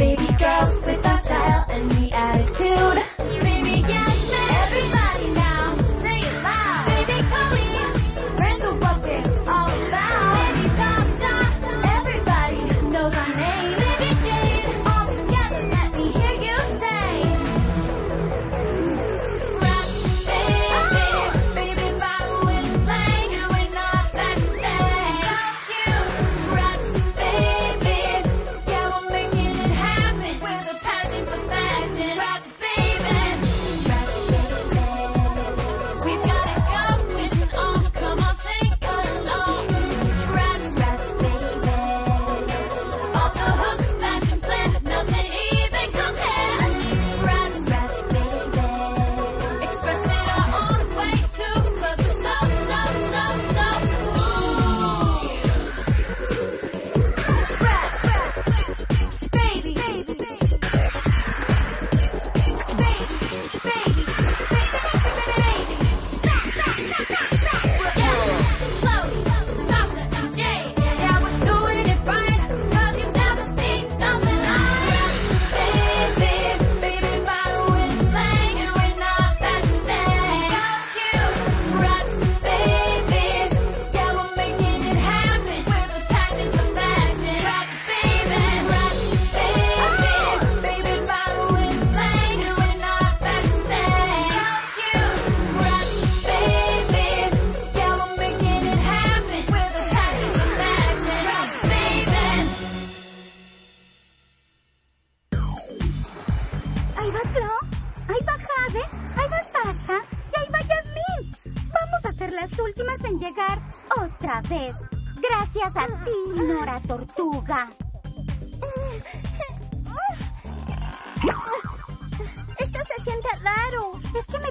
Baby girls with our style and the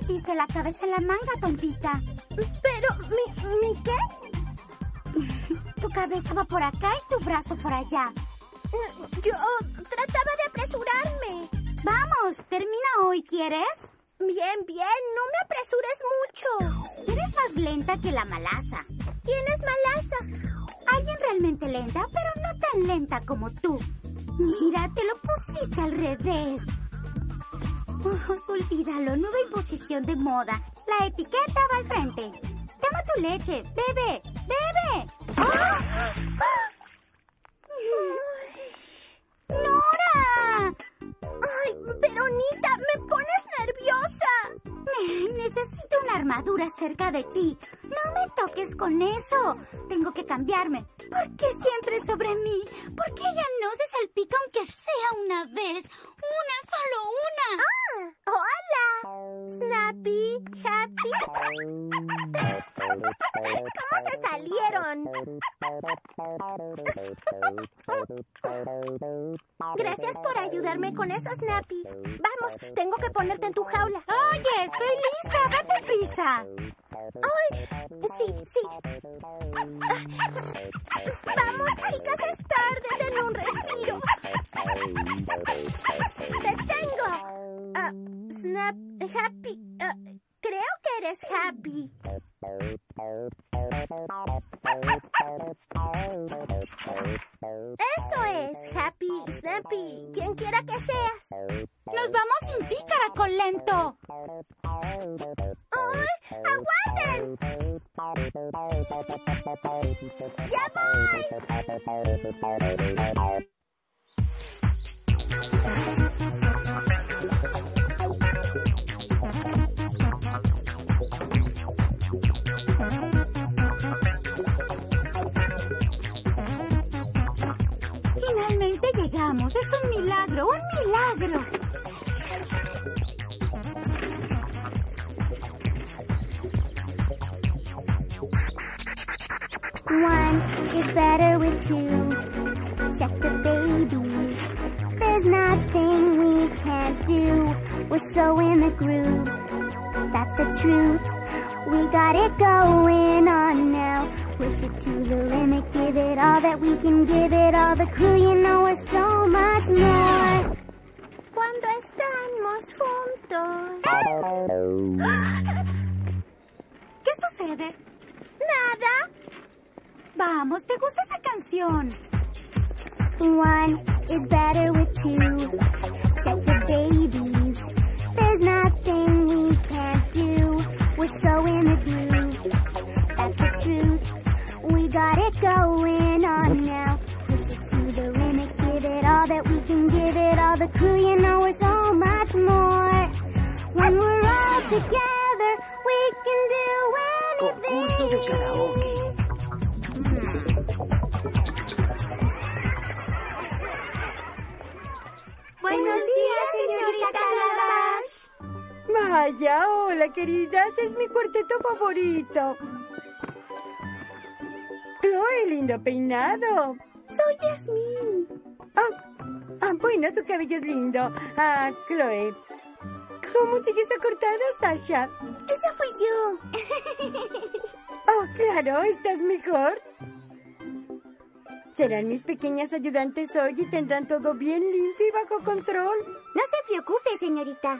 metiste la cabeza en la manga, tontita. Pero, ¿mi, mi qué? Tu cabeza va por acá y tu brazo por allá. Yo trataba de apresurarme. Vamos, termina hoy, ¿quieres? Bien, bien, no me apresures mucho. Eres más lenta que la malaza. ¿Quién es Malaza? Alguien realmente lenta, pero no tan lenta como tú. Mira, te lo pusiste al revés. Olvídalo, nueva imposición de moda. La etiqueta va al frente. Toma tu leche, bebe, bebe. ¡Nora! Ay, Veronita, me pones nerviosa. Necesito una armadura cerca de ti. No me toques con eso. Tengo que cambiarme. ¿Por qué siempre sobre mí? ¿Por qué ella no se salpica aunque sea una vez? Una, solo una. Ah, hola. Snappy, Happy. ¿Cómo se salieron? Gracias por ayudarme con eso, Snappy. Vamos, tengo que ponerte en tu jaula. Oye, estoy lista. Date prisa. ¡Ay! Sí, sí. Vamos, chicas, es tarde. Den un respiro. ¡Te tengo! Ah, Snap, Happy. ah, creo que eres Happy. Eso es, Happy, Snappy, quien quiera que seas. Nos vamos sin ti, caracol lento. ¡Ay! ¡Aguarden! ¡Ya voy! Better with two. Check the babies. There's nothing we can't do. We're so in the groove. That's the truth. We got it going on now. Push it to the limit. Give it all that we can give it all. The crew, you know we're so much more. Cuando estamos juntos. Vamos, ¿te gusta esa canción? One is better with two. Check the babies. There's nothing we can't do. We're so in the groove. That's the truth. We got it going on now. Push it to the limit. Give it all that we can give it all. The crew, you know, we're so much more. When we're all together, we can do anything. Vaya, hola queridas, es mi cuarteto favorito. Chloe, lindo peinado. Soy Yasmín. Ah, ah, bueno, tu cabello es lindo. Ah, Chloe. ¿Cómo sigues acortada, Sasha? Esa fui yo. Oh, claro, ¿estás mejor? Serán mis pequeñas ayudantes hoy y tendrán todo bien limpio y bajo control. No se preocupe, señorita.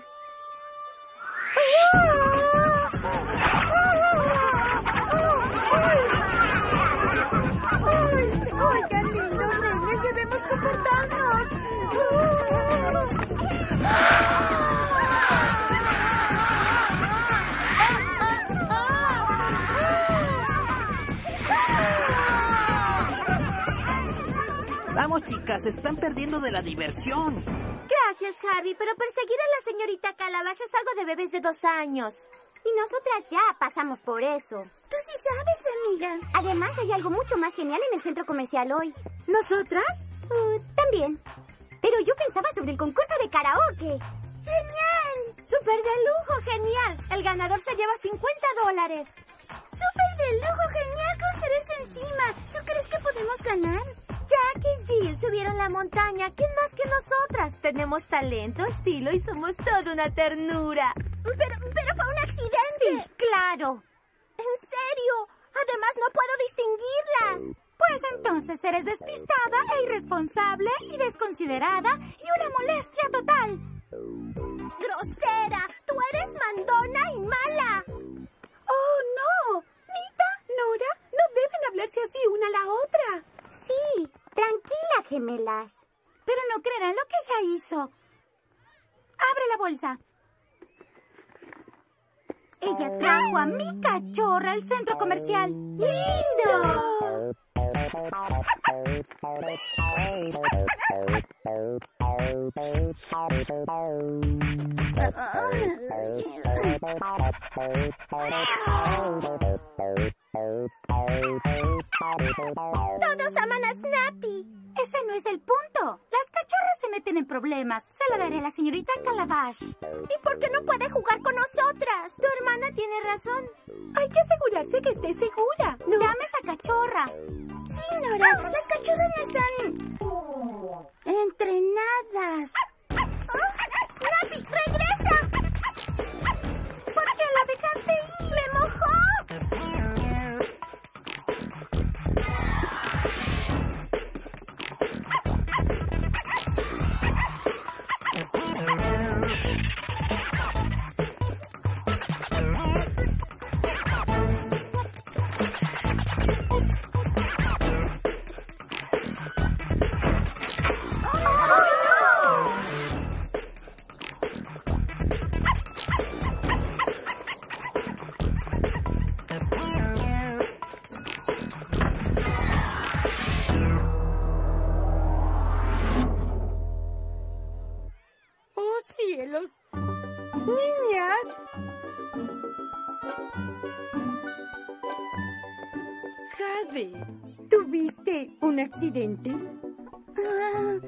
Vamos, chicas, se están perdiendo de la diversión. Harry, pero perseguir a la señorita Calabash es algo de bebés de dos años. Y nosotras ya pasamos por eso. Tú sí sabes, amiga. Además, hay algo mucho más genial en el centro comercial hoy. ¿Nosotras? Uh, también. Pero yo pensaba sobre el concurso de karaoke. ¡Genial! ¡Súper de lujo, genial! El ganador se lleva 50 dólares. ¡Súper de lujo, genial con cereza encima! ¿Tú crees que podemos ganar? Jack y Jill subieron la montaña. ¿Quién más que nosotras? Tenemos talento, estilo y somos toda una ternura. Pero, pero fue un accidente. Sí, claro. ¿En serio? Además, no puedo distinguirlas. Pues entonces eres despistada e irresponsable y desconsiderada y una molestia total. ¡Grosera! ¡Tú eres mandona y mala! ¡Oh, no! Nita, Nora, no deben hablarse así una a la otra. Sí, tranquilas, gemelas. Pero no creerán lo que ella hizo. Abre la bolsa. Ella trajo a mi cachorra al centro comercial. ¡Lindo! Todos aman a Snappy. Ese no es el punto. Las cachorras se meten en problemas. Se la daré a la señorita Calabash. ¿Y por qué no puede jugar con nosotras? Tu hermana tiene razón. Hay que asegurarse que esté segura. Dame esa cachorra. Sí, Nora. Las cachorras no están entrenadas. Accidente? Ah,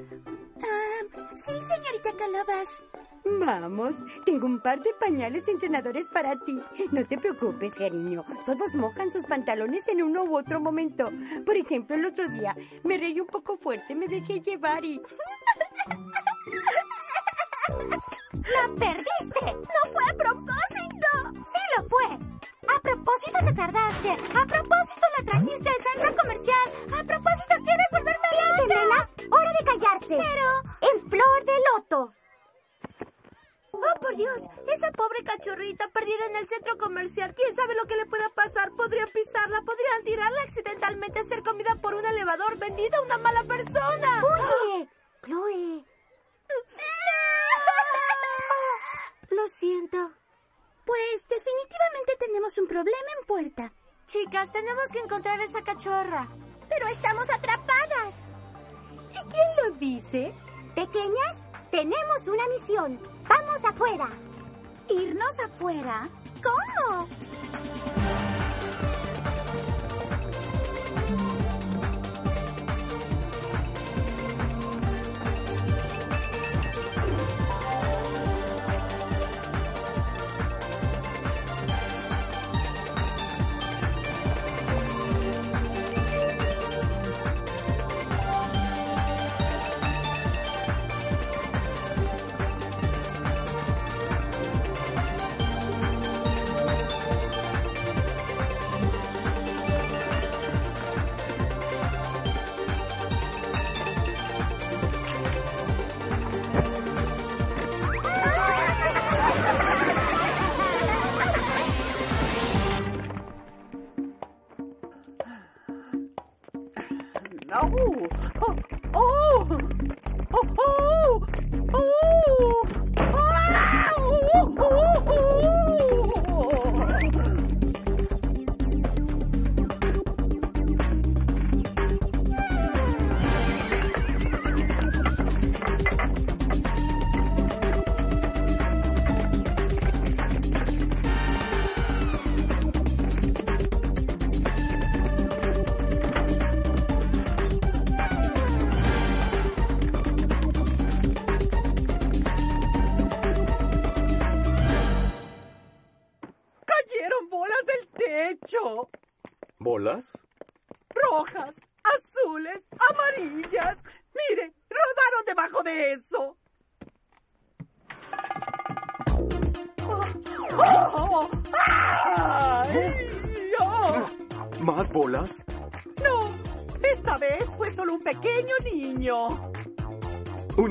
ah, sí, señorita Calabash. Vamos, tengo un par de pañales entrenadores para ti. No te preocupes, cariño. Todos mojan sus pantalones en uno u otro momento. Por ejemplo, el otro día me reí un poco fuerte, me dejé llevar y... ¡La perdiste! ¡No fue a propósito! ¡Sí lo fue! A propósito te tardaste. A propósito la trajiste al centro comercial. A propósito quieres volverme loca. Gemelas, hora de callarse. Pero... En flor de loto. Oh, por Dios, esa pobre cachorrita perdida en el centro comercial. ¿Quién sabe lo que le pueda pasar? Podrían pisarla, podrían tirarla accidentalmente, ser comida por un elevador, vendida a una mala persona. ¡Uy, Chloe. Lo siento. Pues definitivamente tenemos un problema en puerta. Chicas, tenemos que encontrar esa cachorra. Pero estamos atrapadas. ¿Y quién lo dice? Pequeñas, tenemos una misión. Vamos afuera. ¿Irnos afuera? ¿Cómo?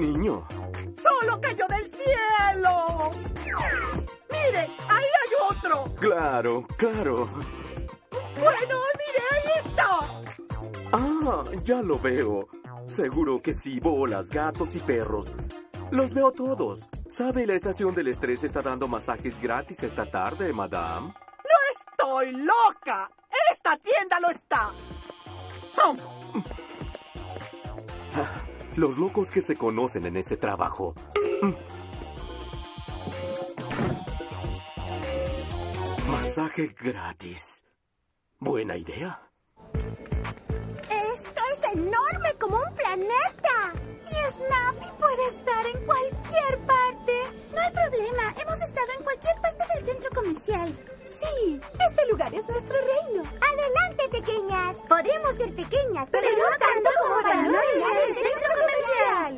Niño? ¡Solo cayó del cielo! ¡Mire, ahí hay otro! Claro, claro. Bueno, mire, ahí está. Ah, ya lo veo. Seguro que sí, bolas, gatos y perros. Los veo todos. ¿Sabe, la estación del estrés está dando masajes gratis esta tarde, madame? ¡No estoy loca! ¡Esta tienda lo está! Los locos que se conocen en ese trabajo. Mm. Masaje gratis. Buena idea. Esto es enorme como un planeta. Y Snappy puede estar en cualquier parte. No hay problema. Hemos estado en cualquier parte del centro comercial. Sí, este lugar es nuestro reino. Adelante, pequeñas. Podremos ser pequeñas, pero, Pero no tanto como para no llegar al centro comercial.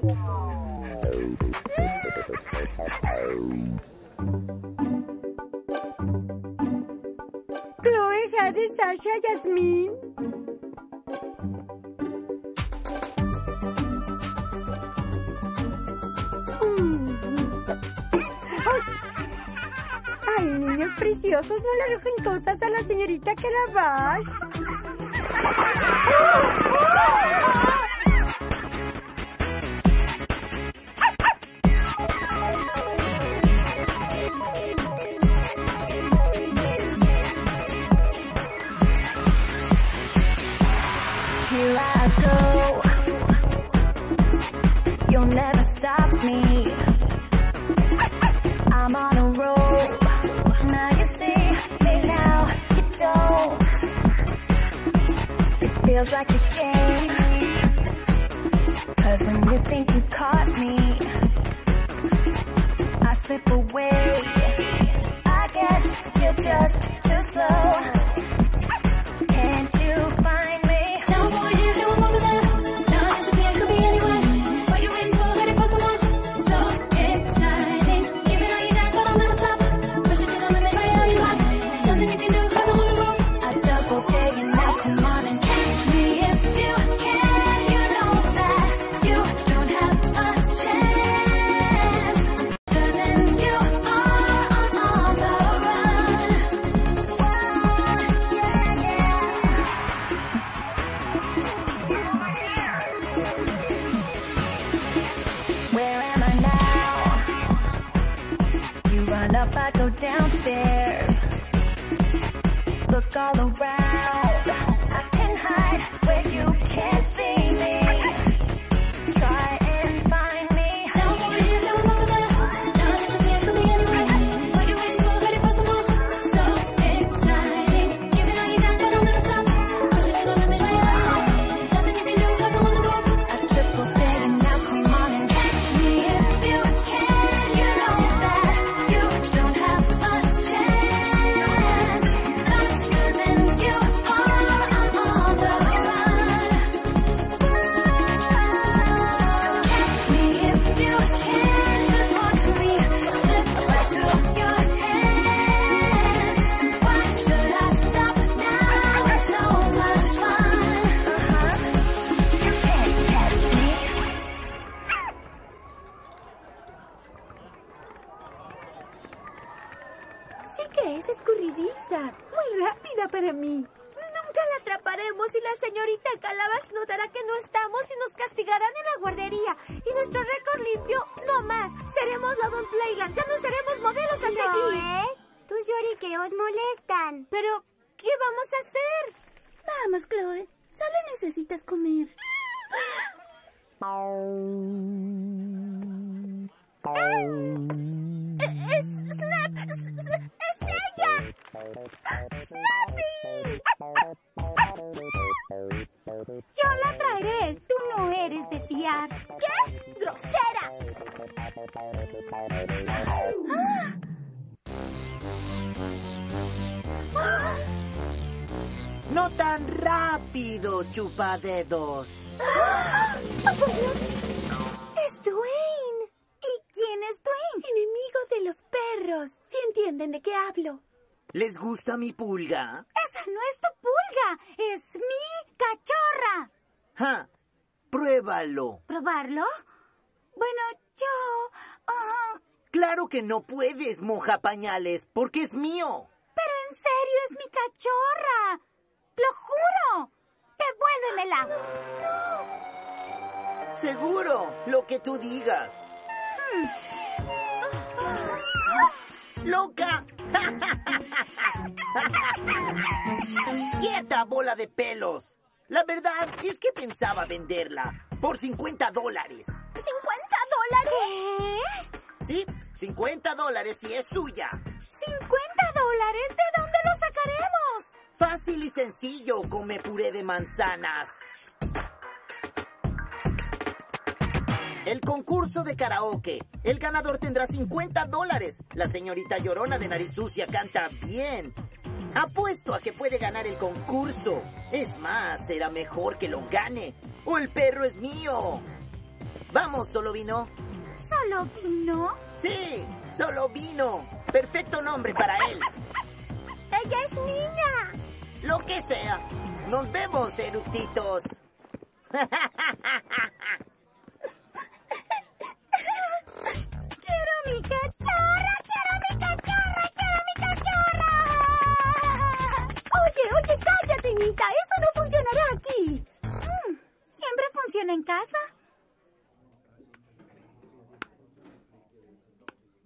Chloe, Jade, Sasha, Yasmín. Niños preciosos, no le arrojen cosas a la señorita Calabash. Cause when you think you've caught me, I slip away. I guess you're just too slow. ¡Es Snap! ¡Es, ella! ¡Snappy! Yo la traeré. Tú no eres de fiar. ¿Qué? ¡Grosera! No tan rápido, chupadedos. ¿Y es Dwayne? Enemigo de los perros. Si entienden de qué hablo. ¿Les gusta mi pulga? Esa no es tu pulga. Es mi cachorra. ¡Ja! Pruébalo. ¿Probarlo? Bueno, yo... ah, Claro que no puedes, moja pañales, porque es mío. pero en serio es mi cachorra. Lo juro. Devuélvemela. Seguro, lo que tú digas. ¡Loca! ¡Quieta, bola de pelos! La verdad es que pensaba venderla por 50 dólares. ¿50 dólares? ¿Qué? ¿Sí? 50 dólares y es suya. ¿50 dólares? ¿De dónde lo sacaremos? Fácil y sencillo, come puré de manzanas. El concurso de karaoke. El ganador tendrá 50 dólares. La señorita Llorona de Nariz Sucia canta bien. Apuesto a que puede ganar el concurso. Es más, será mejor que lo gane. O el perro es mío. Vamos, solo vino. ¿Solo vino? Sí, solo vino. Perfecto nombre para él. ¡Ella es niña! Lo que sea. Nos vemos, eructitos. ¡Quiero mi cachorra! ¡Quiero mi cachorra! ¡Quiero mi cachorra! Oye, oye, cállate, Nita. Eso no funcionará aquí. Mm, ¿Siempre funciona en casa?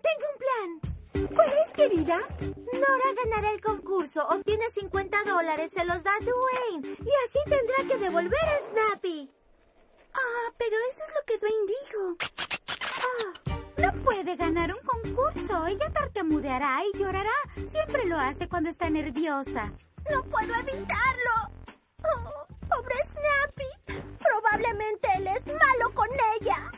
Tengo un plan. ¿Cuál es, querida? Nora ganará el concurso, obtiene 50 dólares, se los da Dwayne y así tendrá que devolver a Snappy. Pero eso es lo que Dwayne dijo. Ah, No puede ganar un concurso. Ella tartamudeará y llorará. Siempre lo hace cuando está nerviosa. no puedo evitarlo. Oh, pobre Snappy. Probablemente él es malo con ella.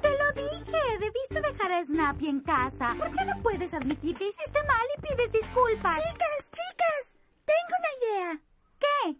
Te lo dije. Debiste dejar a Snappy en casa. ¿Por qué no puedes admitir que hiciste mal y pides disculpas? Chicas, chicas, tengo una idea. ¿Qué?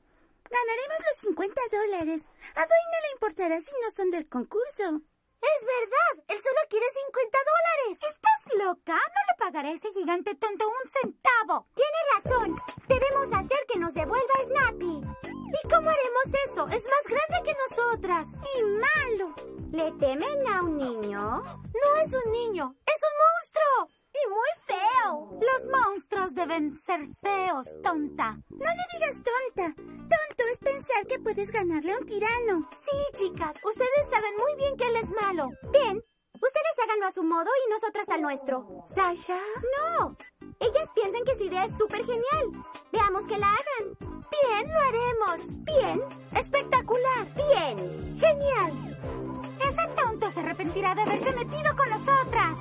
Ganaremos los 50 dólares. A Dwayne no le importará si no son del concurso. Es verdad, él solo quiere 50 dólares. ¿Estás loca? No le pagaré a ese gigante tonto un centavo. Tienes razón. Debemos hacer que nos devuelva Snappy. ¿Y cómo haremos eso? Es más grande que nosotras. Y malo. ¿Le temen a un niño? No es un niño, es un monstruo. Y muy feo. Los monstruos deben ser feos, tonta. No le digas tonta. Tonto es pensar que puedes ganarle a un tirano. Sí, chicas, ustedes saben muy bien que él es malo. Bien, ustedes hagan a su modo y nosotras al nuestro. ¿Sasha? No. Ellas piensan que su idea es súper genial. Veamos que la hagan. Bien, lo haremos. Bien. Espectacular. Bien. Genial. Ese tonto se arrepentirá de haberse metido con nosotras.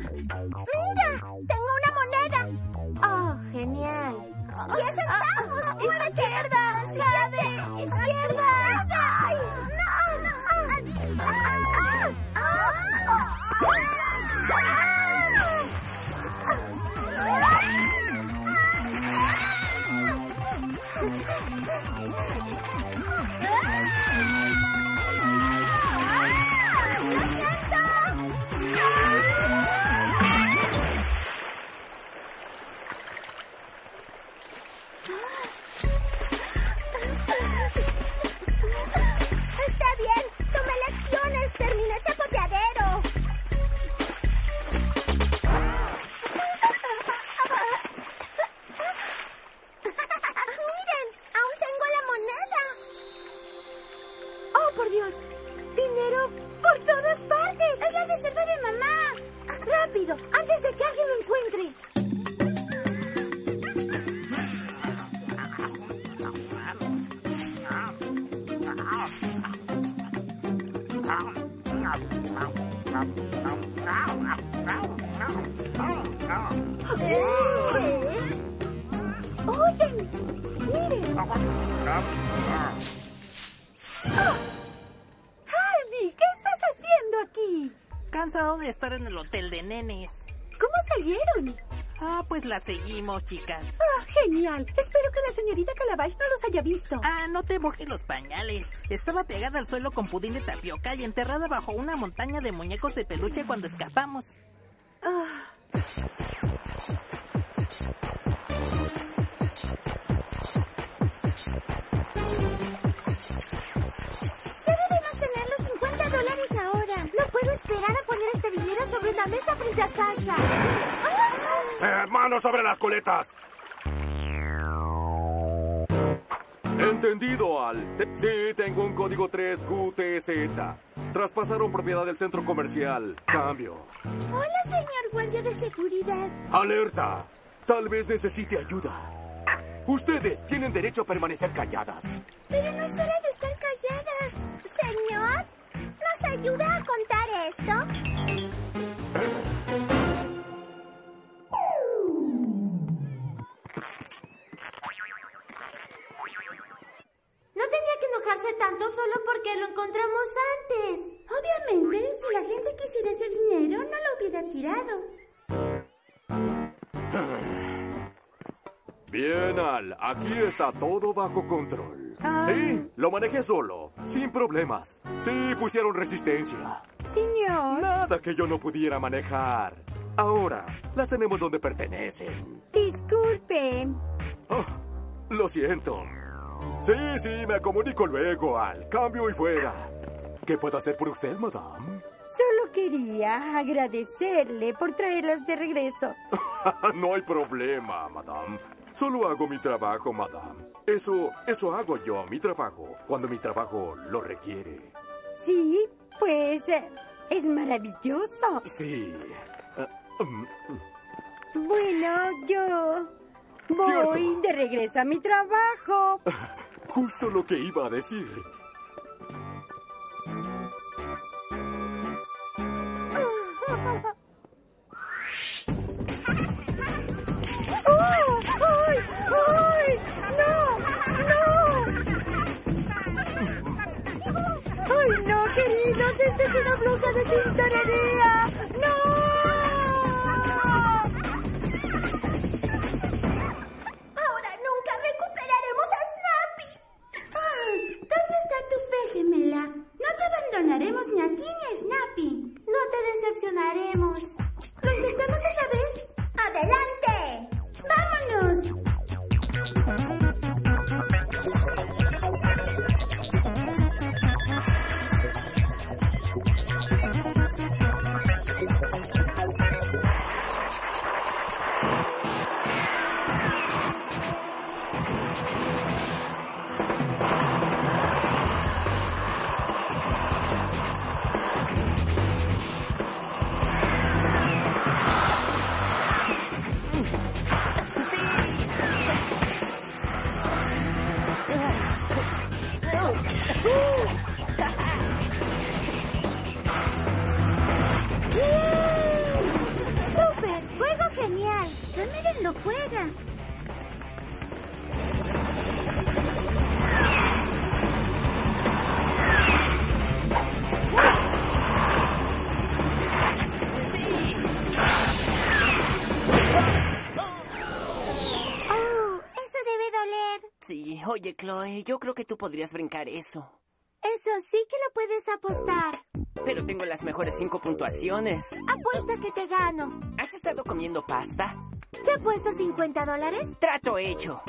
¡Mira! ¡Tengo una moneda! ¡Oh, genial! ¡Y estamos! ¡Izquierda! ¡Izquierda! ¡Izquierda! Seguimos, chicas. Ah, genial. Espero que la señorita Calabash no los haya visto. Ah, no te mojes los pañales. Estaba pegada al suelo con pudín de tapioca y enterrada bajo una montaña de muñecos de peluche cuando escapamos. Ya debemos tener los 50 dólares ahora. No puedo esperar a poner este dinero sobre la mesa frente a Sasha. ¡Manos sobre las coletas! Entendido, Al. Te- sí, tengo un código 3QTZ. Traspasaron propiedad del centro comercial. Cambio. Hola, señor guardia de seguridad. ¡Alerta! Tal vez necesite ayuda. Ustedes tienen derecho a permanecer calladas. Pero no es hora de estar calladas. Señor, ¿nos ayuda a contar esto? Bien, Al. Aquí está todo bajo control. Sí, lo manejé solo, sin problemas. Sí, pusieron resistencia. Señor, Nada que yo no pudiera manejar. Ahora, las tenemos donde pertenecen. disculpen. Oh, lo siento. Sí, sí, me comunico luego, Al. Cambio y fuera. ¿Qué puedo hacer por usted, madame? Solo quería agradecerle por traerlas de regreso. no hay problema, madame. Solo hago mi trabajo, madame. Eso, eso hago yo, mi trabajo, cuando mi trabajo lo requiere. Sí, pues eh, es maravilloso. Sí. Bueno, yo voy Cierto. de regreso a mi trabajo. justo lo que iba a decir. queridos! ¡Esta es una de tintorería! Chloe, yo creo que tú podrías brincar eso. Eso sí que lo puedes apostar. Pero tengo las mejores cinco puntuaciones. Apuesta que te gano. ¿Has estado comiendo pasta? ¿Te apuesto 50 dólares? Trato hecho.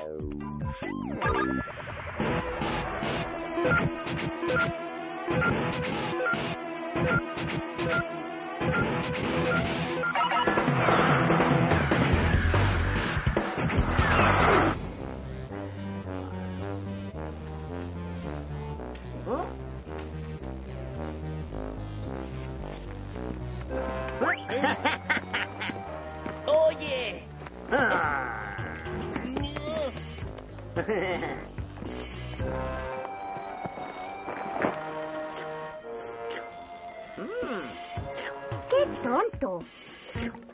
¡Qué tonto! ¡Ah,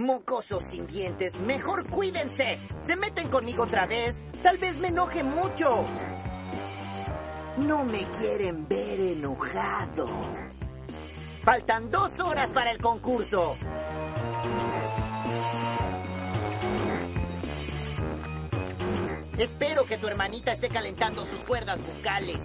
Mocosos sin dientes, mejor cuídense. Se meten conmigo otra vez. Tal vez me enoje mucho. No me quieren ver enojado. Faltan dos horas para el concurso. Espero que tu hermanita esté calentando sus cuerdas vocales.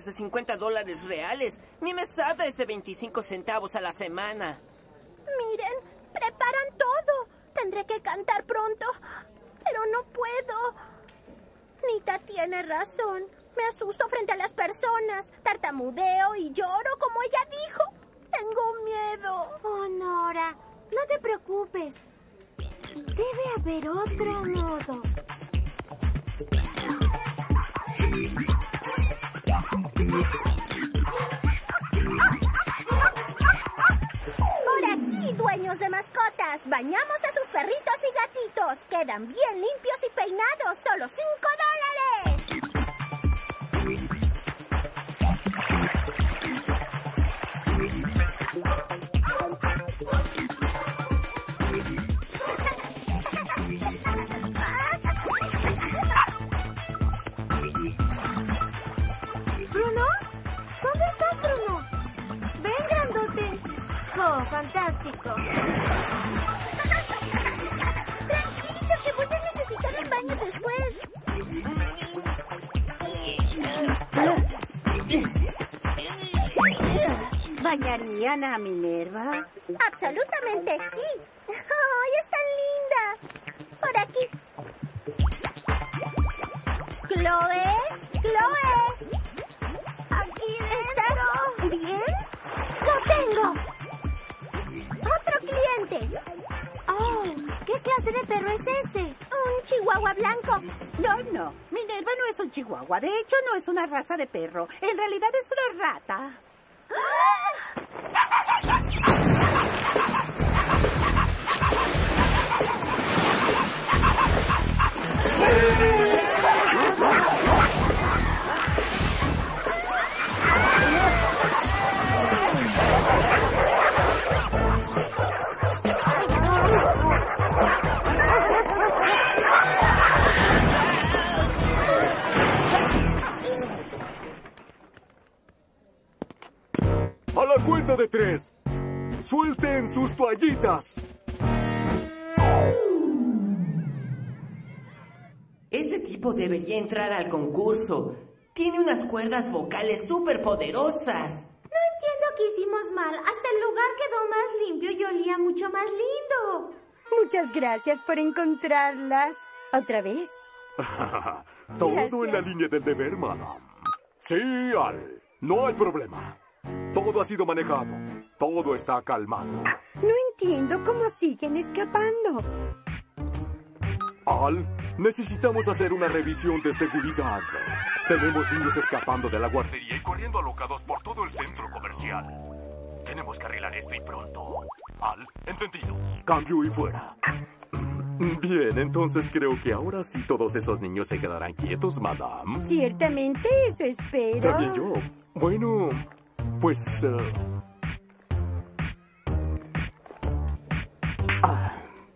De 50 dólares reales. Mi mesada es de 25 centavos a la semana. Miren, preparan todo. Tendré que cantar pronto, pero no puedo. Nita tiene razón. Me asusto frente a las personas. Tartamudeo y lloro como ella dijo. Tengo miedo. Oh, Nora, no te preocupes. Debe haber otro modo. Por aquí, dueños de mascotas, bañamos a sus perritos y gatitos. Quedan bien limpios y peinados, solo 5 dólares. ¿Bañarían a Minerva? Absolutamente sí. ¡Ay, es tan linda! Por aquí. Chloe, Chloe. Aquí ¿Estás bien? Lo tengo. Otro cliente. Oh, ¿qué clase de perro es ese? Un chihuahua blanco. No, no. Minerva no es un chihuahua. De hecho, no es una raza de perro. En Debería entrar al concurso. Tiene unas cuerdas vocales súper poderosas. No entiendo qué hicimos mal. Hasta el lugar quedó más limpio y olía mucho más lindo. Muchas gracias por encontrarlas. ¿Otra vez? Todo en la línea del deber, madame. Sí, Al. No hay problema. Todo ha sido manejado. Todo está calmado. No entiendo cómo siguen escapando. Al, necesitamos hacer una revisión de seguridad. Tenemos niños escapando de la guardería y corriendo alocados por todo el centro comercial. Tenemos que arreglar esto y pronto. Al, entendido. Cambio y fuera. Bien, entonces creo que ahora sí todos esos niños se quedarán quietos, madame. Ciertamente eso espero. También yo. Bueno, pues... eh,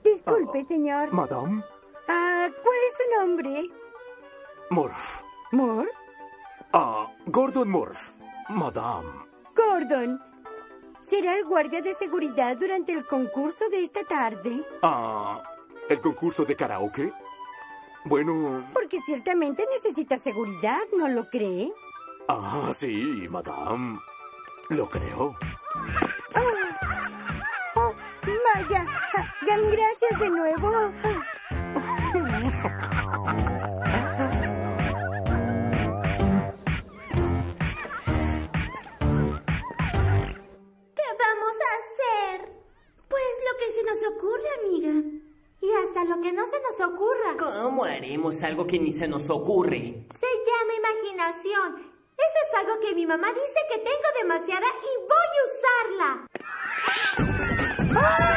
Disculpe, señor. madame, Ah, ¿Cuál es su nombre? Morph. ¿Morph? Ah, Gordon Morph. Madame. Gordon. ¿Será el guardia de seguridad durante el concurso de esta tarde? Ah, ¿el concurso de karaoke? Bueno, Porque ciertamente necesita seguridad, ¿no lo cree? ah, sí, madame. Lo creo. Oh, vaya. Ah, Gracias de nuevo. Algo que ni se nos ocurre? Se llama imaginación. Eso es algo que mi mamá dice que tengo demasiada y voy a usarla.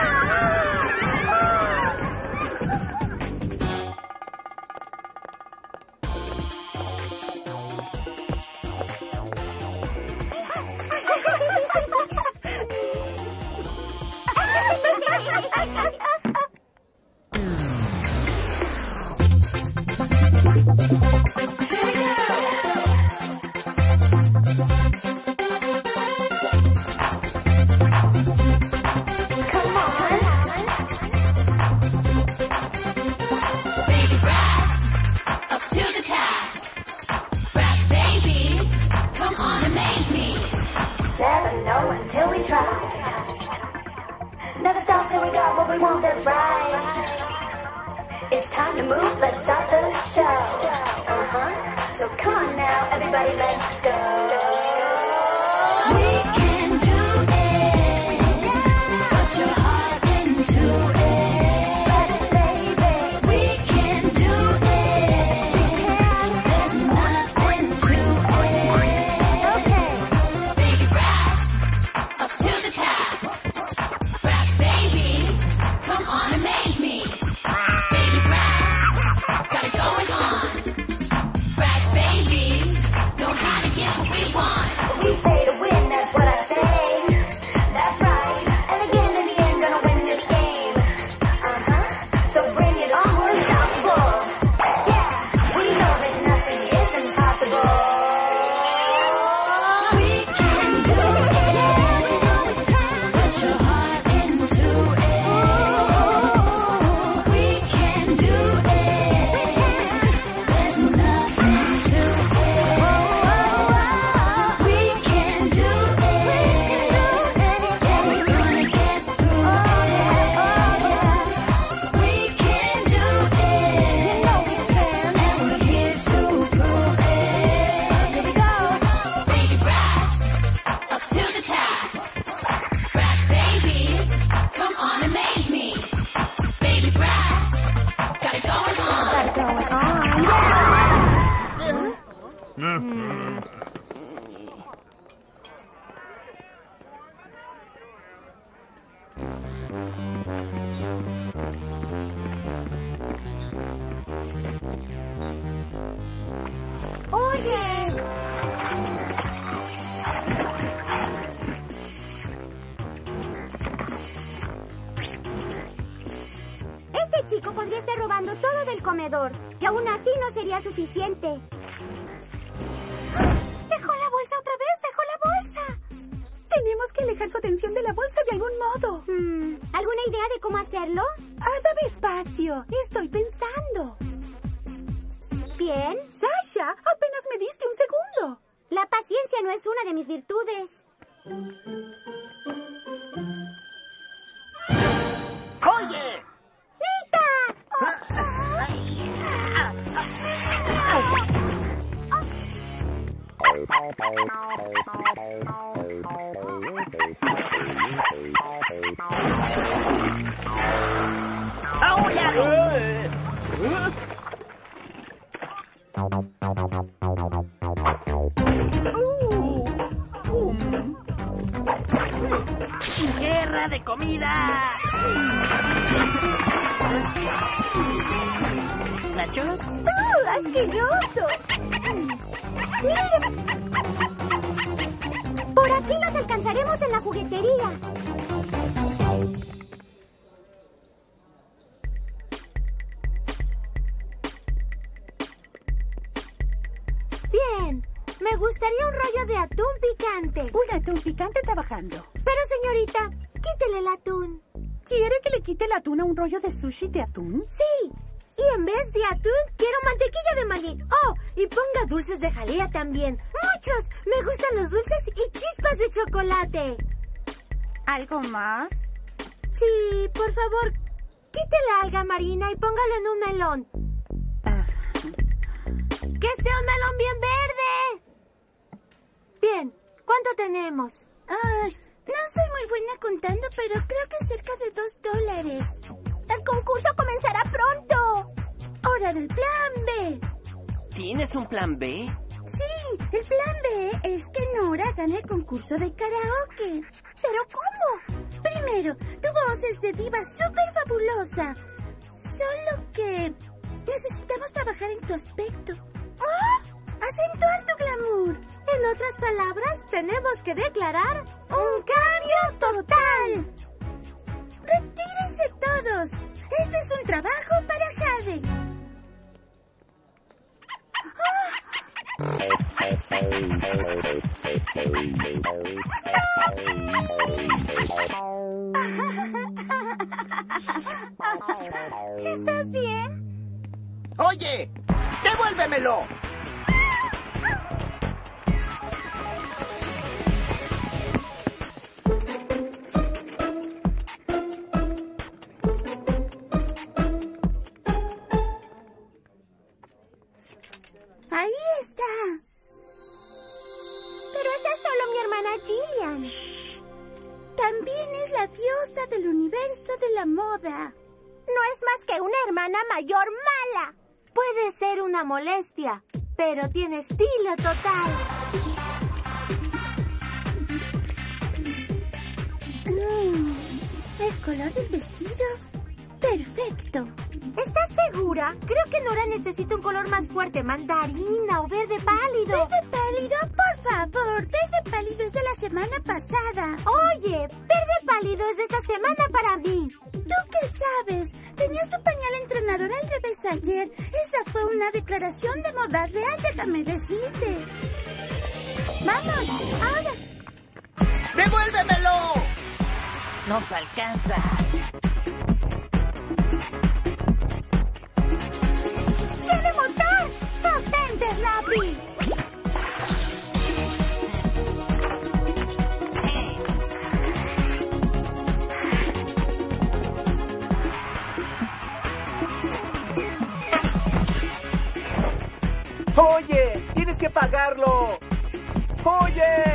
todo del comedor. Y aún así no sería suficiente. ¡Dejó la bolsa otra vez! ¡Dejó la bolsa! Tenemos que alejar su atención de la bolsa de algún modo. Hmm, ¿Alguna idea de cómo hacerlo? ¡Anda despacio! Estoy pensando. Bien. Sasha, apenas me diste un segundo. La paciencia no es una de mis virtudes. Atún un rollo de sushi de atún? Sí. Y en vez de atún, quiero mantequilla de maní. Oh, y ponga dulces de jalea también. Muchos. Me gustan los dulces y chispas de chocolate. ¿Algo más? Sí, por favor, quite la alga marina y póngalo en un melón. Ah, ¡Que sea un melón bien verde! Bien, ¿cuánto tenemos? ah, soy muy buena contando, pero creo que cerca de dos dólares. El concurso comenzará pronto. ¡Hora del plan B! ¿Tienes un plan B? Sí, el plan B es que Nora gane el concurso de karaoke. ¿Pero cómo? Primero, tu voz es de diva súper fabulosa. Solo que necesitamos trabajar en tu aspecto. ¡Ah! Acentuar tu glamour. En otras palabras, tenemos que declarar un cambio total. ¡Retírense todos! Este es un trabajo para Jade. ¿Estás bien? ¡Oye! ¡Devuélvemelo! No es más que una hermana mayor mala. Puede ser una molestia, pero tiene estilo total. Mm, el color del vestido. Perfecto. ¿Estás segura? Creo que Nora necesita un color más fuerte, mandarina o verde pálido. ¿Verde pálido? Por favor, verde pálido es de la semana pasada. Oye, verde pálido es de esta semana para mí. ¿Tú qué sabes? Tenías tu pañal entrenador al revés ayer. Esa fue una declaración de moda real, déjame decirte. Vamos, ahora. ¡Devuélvemelo! ¡Nos alcanza! ¡Tiene motor! ¡Sostente, Slappy! ¡Oye! ¡Tienes que pagarlo! ¡Oye!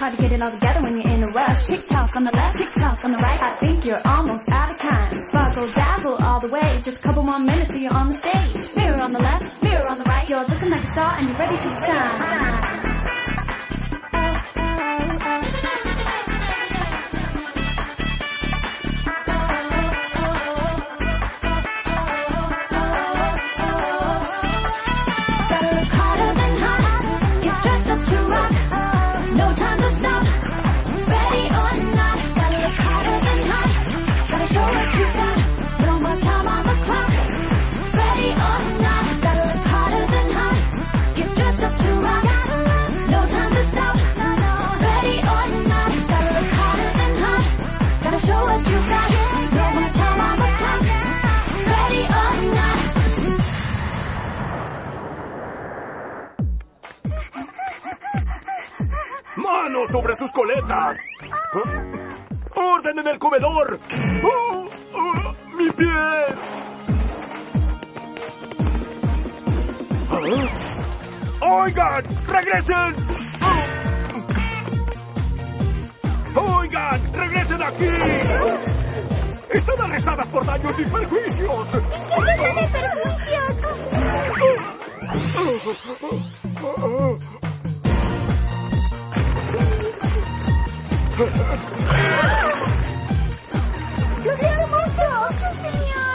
Hard to get it all together when you're in a rush. Tick tock on the left, tick tock on the right. I think you're almost out of time. Sparkle, dazzle all the way. Just a couple more minutes till you're on the stage. Mirror on the left, mirror on the right. You're looking like a star and you're ready to shine. Sobre sus coletas! ¿Ah? ¡Orden en el comedor! ¡Oh! ¡Oh! ¡Mi pie! ¿Ah? ¡Oigan! ¡Regresen! ¡Oh! ¡Oigan! ¡Regresen aquí! ¡Están arrestadas por daños y perjuicios! ¿Qué clase de perjuicio? ¡Lo quiero mucho! ¡Sí, señor!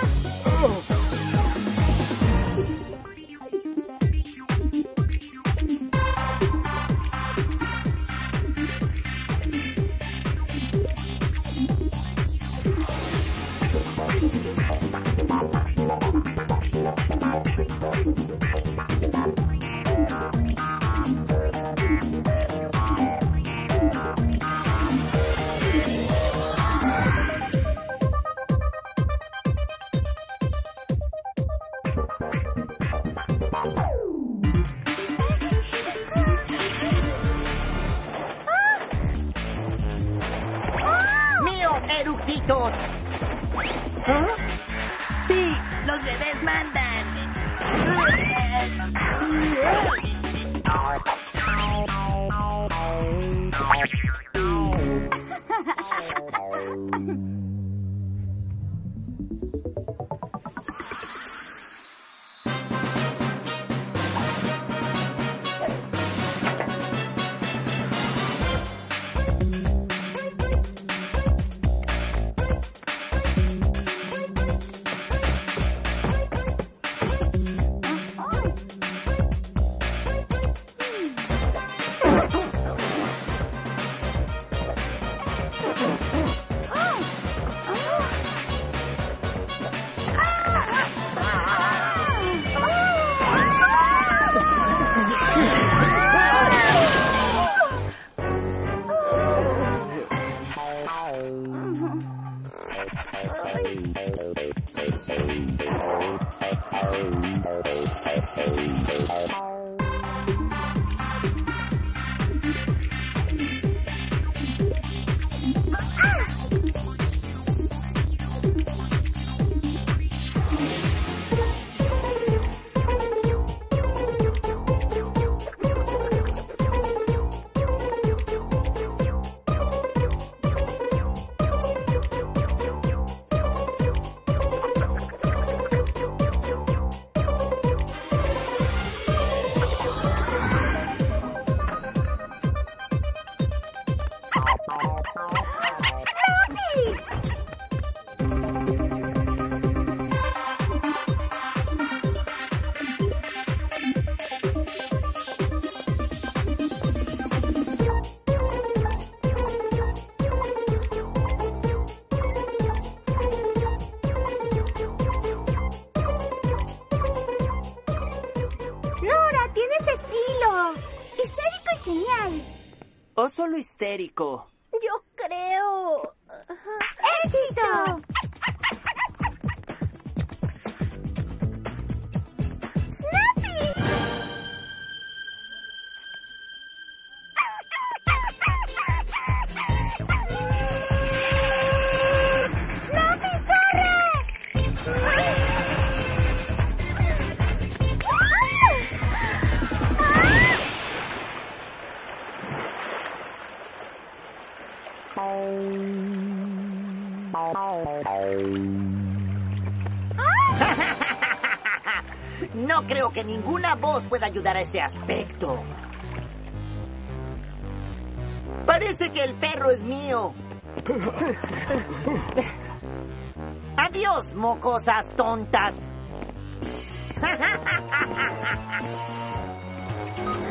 Solo histérico? Tontas.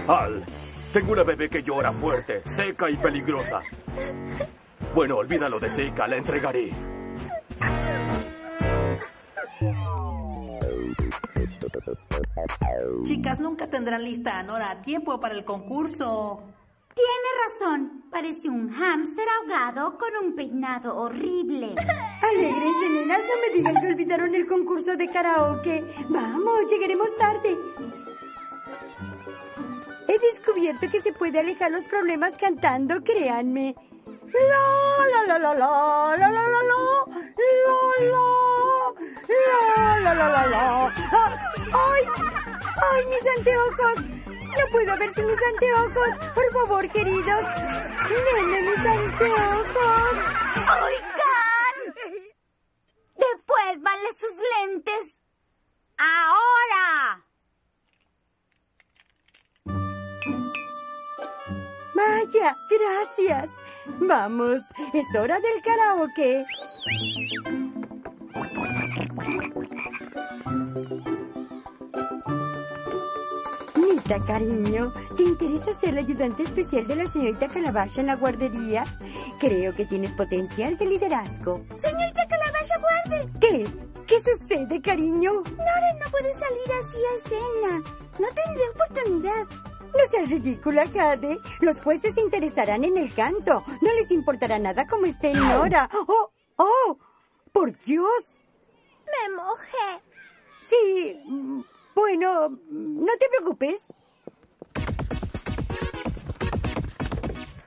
Al, tengo una bebé que llora fuerte, seca y peligrosa. Bueno, olvídalo de seca, la entregaré. Chicas, nunca tendrán lista a Nora a tiempo para el concurso. Tiene razón. Parece un hámster ahogado con un peinado horrible. Alegres, nenas, no me digan que olvidaron el concurso de karaoke. Vamos, llegaremos tarde. He descubierto que se puede alejar los problemas cantando, créanme. La la la la la la la la la la la la la la la Ah, ¡Ay! ¡Ay, mis anteojos! No puedo ver sin mis anteojos. Por favor, queridos. Denme mis anteojos. ¡Oigan! ¡Devuélvanle sus lentes! ¡Ahora! Vaya, gracias. Vamos, es hora del karaoke. Nita, cariño, ¿te interesa ser la ayudante especial de la señorita Calabaza en la guardería? Creo que tienes potencial de liderazgo. Señorita Calabaza, guarde. ¿Qué? ¿Qué sucede, cariño? Nora no puede salir así a escena. No tendré oportunidad. No seas ridícula, Jade. Los jueces se interesarán en el canto. No les importará nada como esté Nora. ¡Oh! ¡Oh! ¡Por Dios! Me mojé. Sí, bueno, no te preocupes.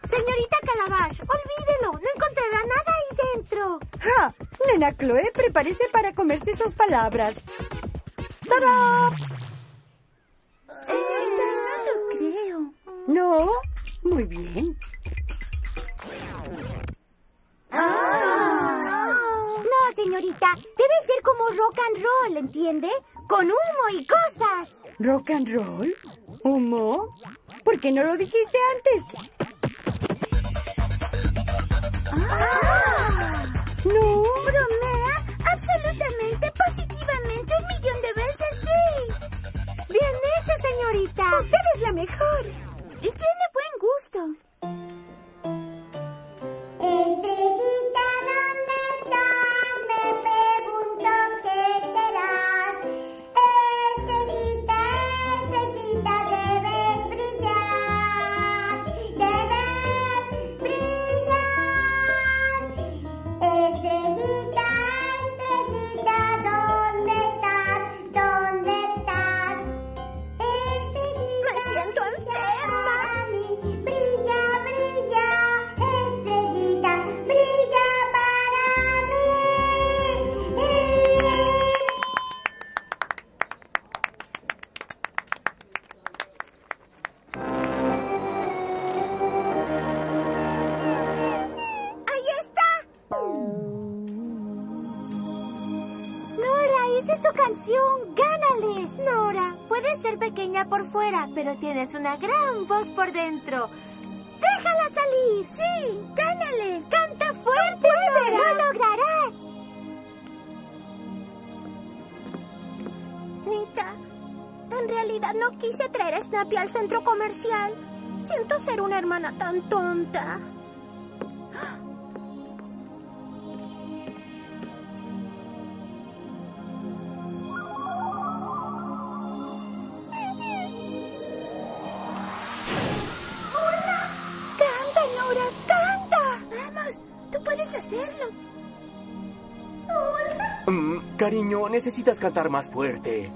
Señorita Calabash, olvídelo. No encontrará nada ahí dentro. ¡Ja! Nena Chloe, prepárese para comerse sus palabras. ¡Tada! Señorita, no lo creo. ¿No? Muy bien. No, señorita. Debe ser como rock and roll, ¿entiende? Con humo y cosas. ¿Rock and roll? ¿Humo? ¿Por qué no lo dijiste antes? No, bromea. Absolutamente, positivamente, un millón de veces sí. Bien hecho, señorita. Usted es la mejor. Y tiene buen gusto. Estrellita, ¿dónde tienes una gran voz por dentro. ¡Déjala salir! ¡Sí! ¡Gánales! ¡Canta fuerte! ¡Lo lograrás! Nita, en realidad no quise traer a Snappy al centro comercial. Siento ser una hermana tan tonta. Necesitas cantar más fuerte.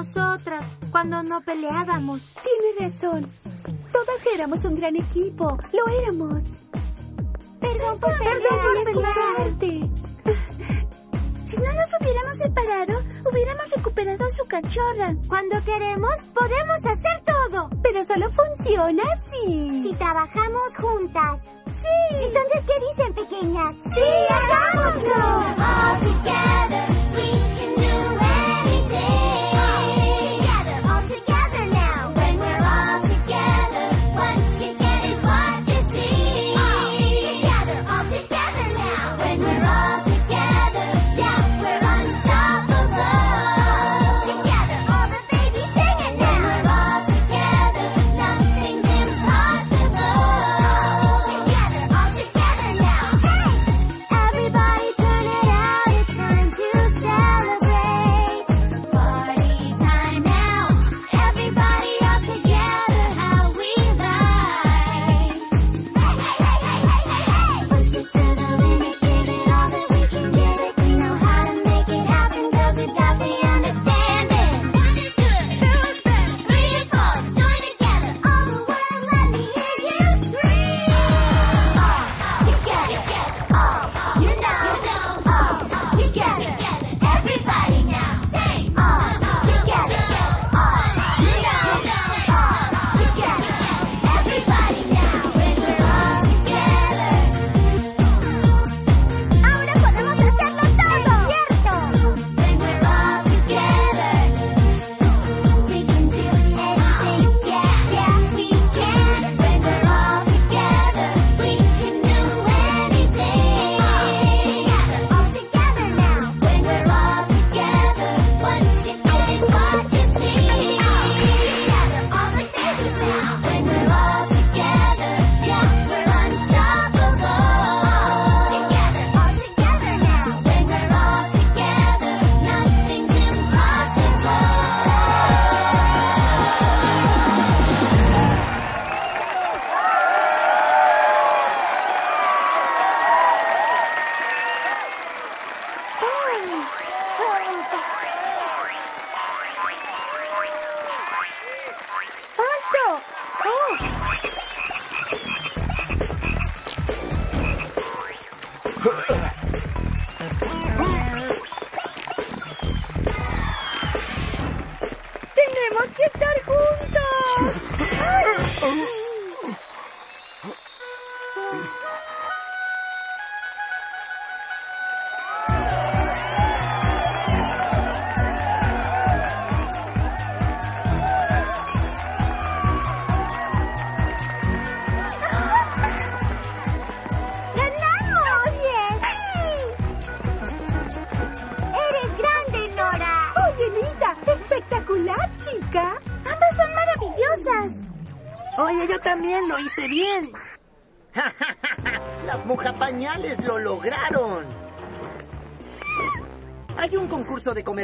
nosotras cuando no peleábamos. Tiene razón. Todas éramos un gran equipo. Lo éramos. Perdón por, pelear, Perdón por pelearte. Si no nos hubiéramos separado, hubiéramos recuperado a su cachorra. Cuando queremos, podemos hacer todo. Pero solo funciona si... Si trabajamos juntas. ¡Sí! Entonces, ¿qué dicen, pequeñas? ¡Sí, hagámoslo!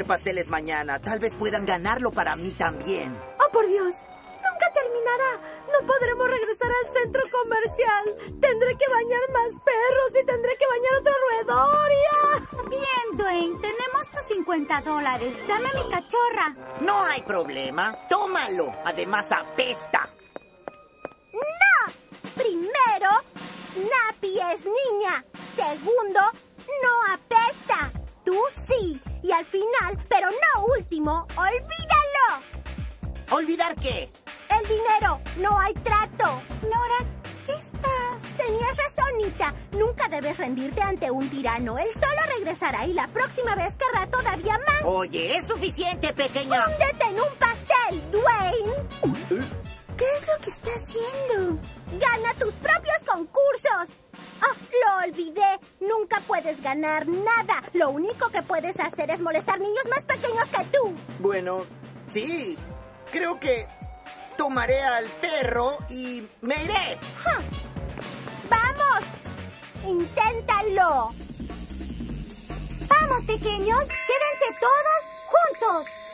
pasteles mañana. Tal vez puedan ganarlo para mí también. ¡Oh, por Dios! ¡Nunca terminará! ¡No podremos regresar al centro comercial! ¡Tendré que bañar más perros y tendré que bañar otro roedor! ¡Ya! Bien, Dwayne, tenemos tus 50 dólares. Dame mi cachorra. No hay problema. Tómalo. Además, apesta. ¡No! Primero, Snappy es niña. Segundo, al final, pero no último, olvídalo. ¿Olvidar qué? El dinero, no hay trato. Nora, ¿qué estás? Tenías razón, Nita. Nunca debes rendirte ante un tirano. Él solo regresará y la próxima vez querrá todavía más. Oye, es suficiente, pequeña. Húndete en un pastel, Dwayne. puedes ganar nada. Lo único que puedes hacer es molestar niños más pequeños que tú. Bueno, sí. Creo que tomaré al perro y me iré. ¡Vamos! ¡Inténtalo! ¡Vamos, pequeños! ¡Quédense todos juntos!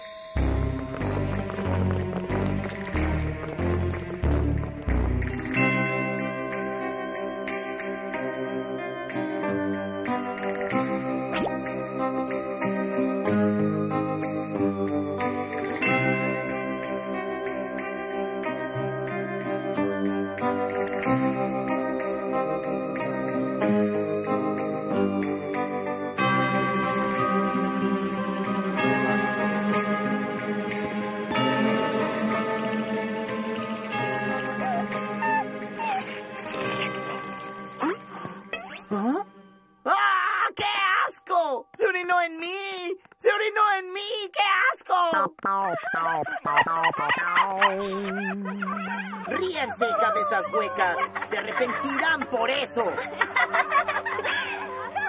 Ríanse, cabezas huecas. Se arrepentirán por eso.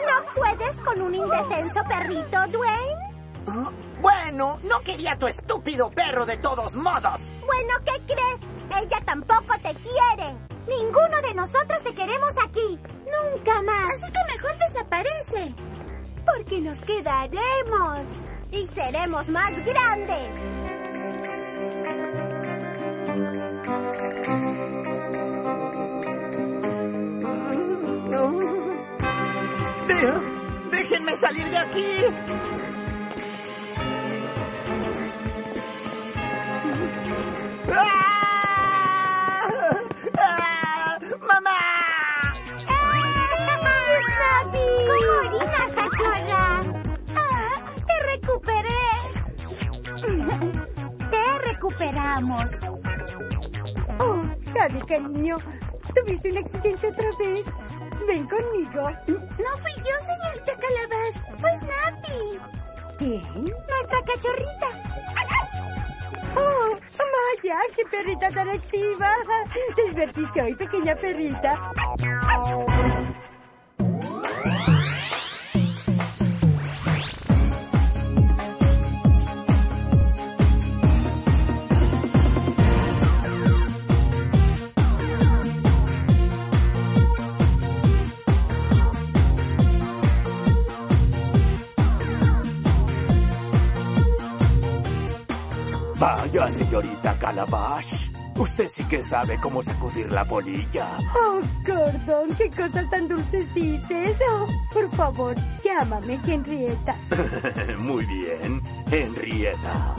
¿No puedes con un indefenso perrito, Dwayne? Bueno, no quería tu estúpido perro de todos modos. Bueno, ¿qué crees? Ella tampoco te quiere. Ninguno de nosotros te queremos aquí. Nunca más. Así que mejor desaparece. Porque nos quedaremos. Y seremos más grandes. Salir de aquí. ¡Ah! ¡Ah! ¡Mamá! ¡Snappy! ¿Cómo orinas, cachorra? Ah, ¡Te recuperé! Te recuperamos. Oh, cariño, tuviste un accidente otra vez. Ven conmigo. Nuestra cachorrita. Oh, Maya, qué perrita tan activa. ¿Te divertiste hoy, pequeña perrita? Calabash. Usted sí que sabe cómo sacudir la bolilla. Oh, Gordon, qué cosas tan dulces dices. Oh, por favor, llámame Henrietta. Muy bien, Henrietta.